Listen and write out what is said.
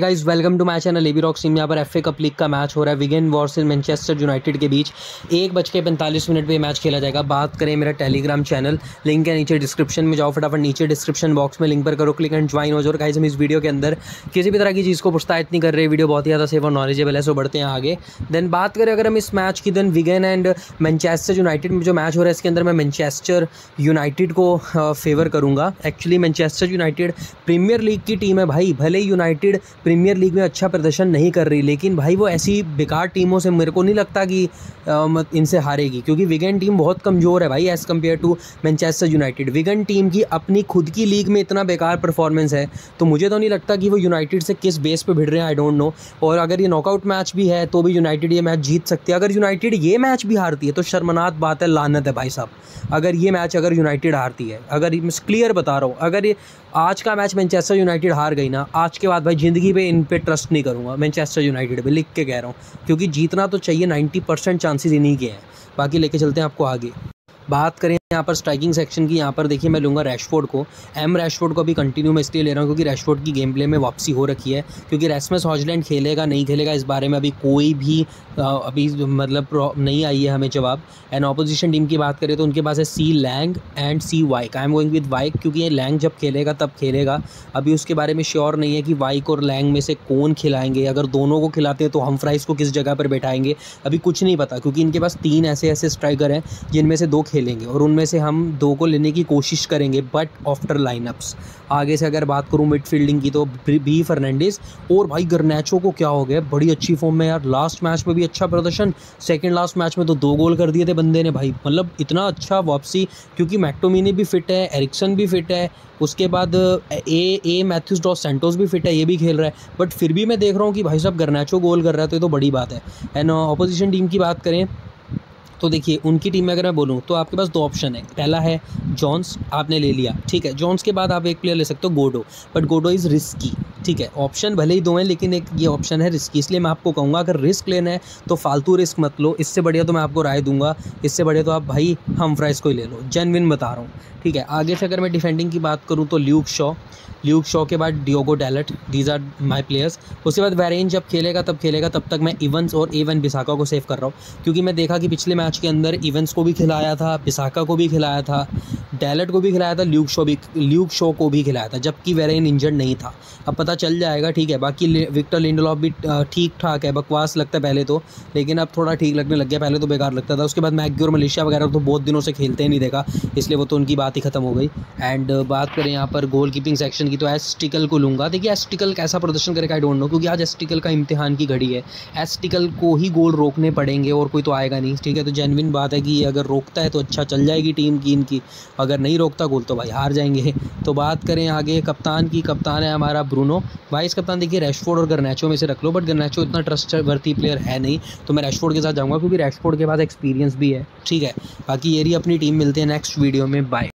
Guys welcome to my channel AB rock यहाँ पर FA cup league का match हो रहा है. Wigan versus in Manchester United के बीच. एक बज के पैंतालीस मिनट पे मैच खेला जाएगा. बात करें मेरा टेलीग्राम चैनल लिंक है नीचे डिस्क्रिप्शन में. जाओ फटाफट नीचे डिस्क्रिप्शन बॉक्स में लिंक पर करो. क्लिक एंड ज्वाइन हो जाओ. गाइस हम इस वीडियो के अंदर किसी भी तरह की चीज़ को पुछताछ नहीं कर रहे वीडियो बहुत ही ज़्यादा सेफ़ और नॉलेजेबल है. सो बढ़ते हैं आगे. देन बात करें अगर हम इस मैच की then Wigan and Manchester United में जो मैच हो रहा है, इसके अंदर मैं मैनचेस्टर यूनाइटेड को फेवर करूँगा. Actually Manchester United premier league की टीम है भाई. भले यूनाइटेड प्रीमियर लीग में अच्छा प्रदर्शन नहीं कर रही, लेकिन भाई वो ऐसी बेकार टीमों से मेरे को नहीं लगता कि इनसे हारेगी, क्योंकि विगन टीम बहुत कमज़ोर है भाई as compare to Manchester United Wigan team की अपनी खुद की लीग में इतना बेकार परफॉर्मेंस है तो मुझे तो नहीं लगता कि वो यूनाइटेड से किस बेस पर भिड़ रहे हैं आई डोंट नो और अगर ये नॉकआउट मैच भी है तो भी यूनाइटेड ये मैच जीत सकती है। अगर यूनाइटेड ये मैच भी हारती है तो शर्मनाक बात है, लानत है भाई साहब। अगर ये मैच अगर यूनाइटेड हारती है, अगर क्लियर बता रहा हूँ, अगर ये आज का मैच मैनचेस्टर यूनाइटेड हार गई ना, आज के बाद भाई ज़िंदगी पे इन पे ट्रस्ट नहीं करूँगा मैनचेस्टर यूनाइटेड पे, लिख के कह रहा हूँ। क्योंकि जीतना तो चाहिए नाइन्टी परसेंट चांसेज इन्हीं के हैं। बाकी लेके चलते हैं आपको आगे। बात करें यहाँ पर स्ट्राइकिंग सेक्शन की, यहाँ पर देखिए मैं लूँगा रैशफोर्ड को। एम रैशफोर्ड को अभी कंटिन्यू मैं इसलिए ले रहा हूँ क्योंकि रैशफोर्ड की गेम प्ले में वापसी हो रखी है। क्योंकि रेसमस हॉजलैंड खेलेगा, नहीं खेलेगा, इस बारे में अभी कोई भी अभी मतलब नहीं आई है हमें जवाब। एंड ऑपोजिशन टीम की बात करें तो उनके पास है सी लैंग एंड सी वाइक आई एम गोइंग विद वाइक क्योंकि ये लैंग जब खेलेगा, तब खेलेगा। अभी उसके बारे में श्योर नहीं है कि वाइक और लैंग में से कौन खिलाएँगे। अगर दोनों को खिलाते हैं तो हम फ्राइज को किस जगह पर बैठाएँगे, अभी कुछ नहीं पता। क्योंकि इनके पास तीन ऐसे ऐसे स्ट्राइकर हैं, जिनमें से दो खेलेंगे और उनमें से हम दो को लेने की कोशिश करेंगे बट आफ्टर लाइनअप्स आगे से अगर बात करूँ मिडफील्डिंग की तो बी फर्नांडिस और भाई गरनैचो को क्या हो गया? बड़ी अच्छी फॉर्म में यार। लास्ट मैच में भी अच्छा प्रदर्शन। सेकेंड लास्ट मैच में तो दो गोल कर दिए थे बंदे ने भाई। मतलब इतना अच्छा वापसी, क्योंकि मैक्टोमिनी भी फिट है एरिक्सन भी फिट है, उसके बाद, A A Matheus dos Santos भी फिट है, ये भी खेल रहा है। बट फिर भी मैं देख रहा हूँ कि भाई साहब गरनैचो गोल कर रहा है तो ये तो बड़ी बात है। एंड ऑपोजिशन टीम की बात करें तो देखिए, उनकी टीम में अगर मैं बोलूँ तो आपके पास दो ऑप्शन है। पहला है जॉन्स, आपने ले लिया, ठीक है? जॉन्स के बाद आप एक प्लेयर ले सकते हो, गोडो बट गोडो इज़ रिस्की ठीक है ऑप्शन भले ही दो हैं, लेकिन एक ये ऑप्शन है रिस्की इसलिए मैं आपको कहूँगा, अगर रिस्क लेना है तो फालतू रिस्क मत लो। इससे बढ़िया तो मैं आपको राय दूँगा। इससे बढ़िया तो आप भाई हम फ्राइज को ही ले लो। जेनविन बता रहा हूँ। ठीक है, आगे से अगर मैं डिफेंडिंग की बात करूँ तो ल्यूक शॉ ल्यूक शॉ के बाद Diogo Dalot these are my players उसके बाद वेरेन जब खेलेगा, तब खेलेगा। तब तक मैं इवंस और एवन बिसाका को सेव कर रहा हूँ। क्योंकि मैं देखा कि पिछले मैच के अंदर इवंस को भी खिलाया था बिसाका को भी खिलाया था डैलट को भी खिलाया था ल्यूक शो भी ल्यूक शो को भी खिलाया था, जबकि वेरेन इंजर्ड नहीं था। अब पता चल जाएगा, ठीक है। बाकी विक्टर लिंडलॉफ भी ठीक ठाक है, बकवास लगता है पहले तो। लेकिन अब थोड़ा ठीक लगने लग गया, पहले तो बेकार लगता था। उसके बाद मैगी और मलेशिया वगैरह तो बहुत दिनों से खेलते ही नहीं देखा, इसलिए वो तो उनकी बात ही खत्म हो गई। एंड बात करें यहाँ पर गोल कीपिंग सेक्शन की तो एस्टिकल को लूँगा। देखिए, एस्टिकल कैसा प्रदर्शन करेगा आई डोंट नो क्योंकि आज एस्टिकल का इम्तिहान की घड़ी है। एस्टिकल को ही गोल रोकने पड़ेंगे और कोई तो आएगा नहीं, ठीक है। तो जेनविन बात है कि अगर रोकता है तो अच्छा चल जाएगी टीम की इनकी। अगर नहीं रोकता, गोल तो भाई हार जाएँगे। तो बात करें आगे, कप्तान की, कप्तान है हमारा ब्रूनो। वाइस कप्तान देखिए रेशफोर्ड और गर्नेचो में से रख लो बट गरनैचो इतना ट्रस्ट वर्ती प्लेयर है नहीं तो मैं रेशफोर्ड के साथ जाऊँगा, क्योंकि रेशफोर्ड के पास एक्सपीरियंस भी है। ठीक है, बाकी ये अपनी टीम मिलती है नेक्स्ट वीडियो में बाय